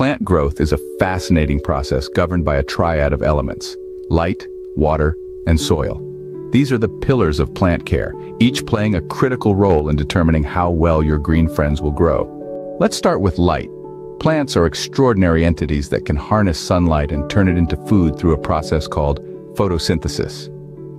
Plant growth is a fascinating process governed by a triad of elements, light, water, and soil. These are the pillars of plant care, each playing a critical role in determining how well your green friends will grow. Let's start with light. Plants are extraordinary entities that can harness sunlight and turn it into food through a process called photosynthesis.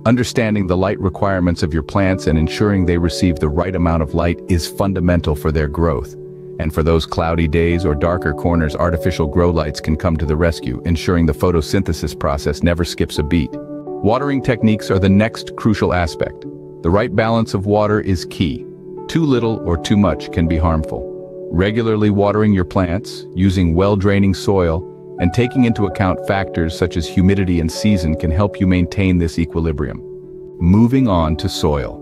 Understanding the light requirements of your plants and ensuring they receive the right amount of light is fundamental for their growth. And for those cloudy days or darker corners, artificial grow lights can come to the rescue, ensuring the photosynthesis process never skips a beat. Watering techniques are the next crucial aspect. The right balance of water is key. Too little or too much can be harmful. Regularly watering your plants, using well-draining soil, and taking into account factors such as humidity and season can help you maintain this equilibrium. Moving on to soil.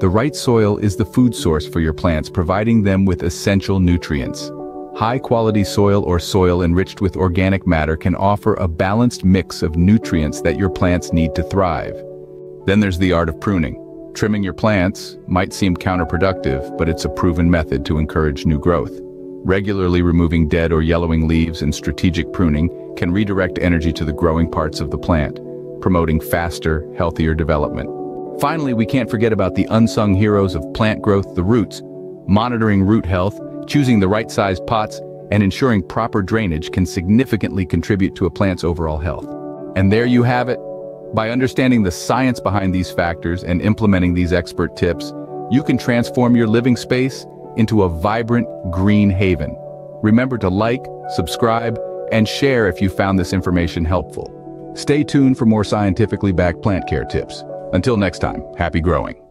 The right soil is the food source for your plants, providing them with essential nutrients. High-quality soil or soil enriched with organic matter can offer a balanced mix of nutrients that your plants need to thrive. Then there's the art of pruning. Trimming your plants might seem counterproductive, but it's a proven method to encourage new growth. Regularly removing dead or yellowing leaves and strategic pruning can redirect energy to the growing parts of the plant, promoting faster, healthier development. Finally, we can't forget about the unsung heroes of plant growth, the roots. Monitoring root health, choosing the right-sized pots, and ensuring proper drainage can significantly contribute to a plant's overall health. And there you have it. By understanding the science behind these factors and implementing these expert tips, you can transform your living space into a vibrant green haven. Remember to like, subscribe, and share if you found this information helpful. Stay tuned for more scientifically backed plant care tips. Until next time, happy growing.